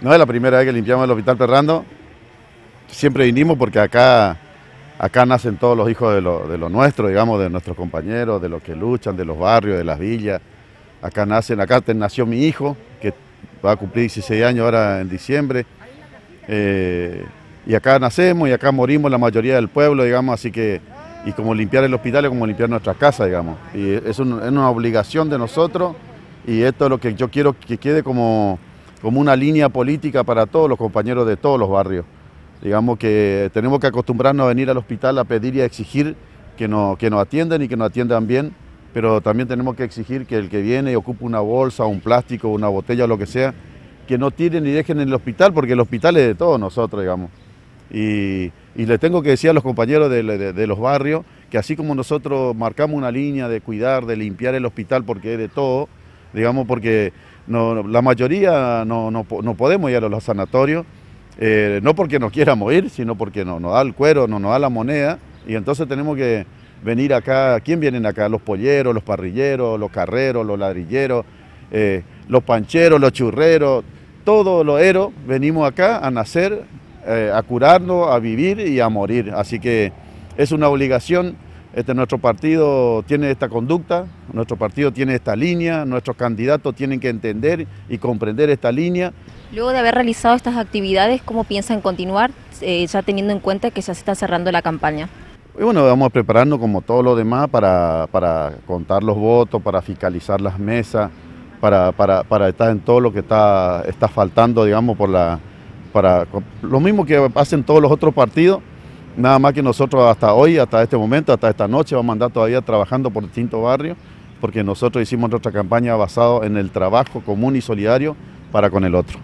No es la primera vez que limpiamos el Hospital Perrando. Siempre vinimos porque acá, acá nacen todos los hijos de lo, de lo nuestro, digamos, de nuestros compañeros, de los que luchan, de los barrios, de las villas. Acá nacen, acá nació mi hijo, que va a cumplir 16 años ahora en diciembre. Eh, y acá nacemos y acá morimos la mayoría del pueblo, digamos, así que, y como limpiar el hospital es como limpiar nuestra casa, digamos. Y es, es una obligación de nosotros y esto es lo que yo quiero que quede como, como una línea política para todos los compañeros de todos los barrios. Digamos que tenemos que acostumbrarnos a venir al hospital a pedir y a exigir que, no, que nos atiendan y que nos atiendan bien, pero también tenemos que exigir que el que viene y ocupa una bolsa, un plástico, una botella o lo que sea, que no tiren ni dejen en el hospital, porque el hospital es de todos nosotros, digamos. Y, y le tengo que decir a los compañeros de los barrios que así como nosotros marcamos una línea de cuidar, de limpiar el hospital porque es de todo, digamos, porque no, la mayoría no, no no podemos ir a los sanatorios, eh, no porque nos quieramos ir, sino porque no, nos da el cuero, no nos da la moneda, y entonces tenemos que venir acá, ¿quién vienen acá? Los polleros, los parrilleros, los carreros, los ladrilleros, eh, los pancheros, los churreros, todos los héroes venimos acá a nacer, eh, a curarnos, a vivir y a morir. Así que es una obligación. Este, nuestro partido tiene esta conducta, nuestro partido tiene esta línea, nuestros candidatos tienen que entender y comprender esta línea. Luego de haber realizado estas actividades, ¿cómo piensan continuar, eh, ya teniendo en cuenta que ya se está cerrando la campaña? Y bueno, vamos preparando como todo lo demás para, para contar los votos, para fiscalizar las mesas, para, para- para estar en todo lo que está, está faltando, digamos, por la, para lo mismo que hacen todos los otros partidos, nada más que nosotros hasta hoy, hasta este momento, hasta esta noche, vamos a andar todavía trabajando por distintos barrios, porque nosotros hicimos nuestra campaña basado en el trabajo común y solidario para con el otro.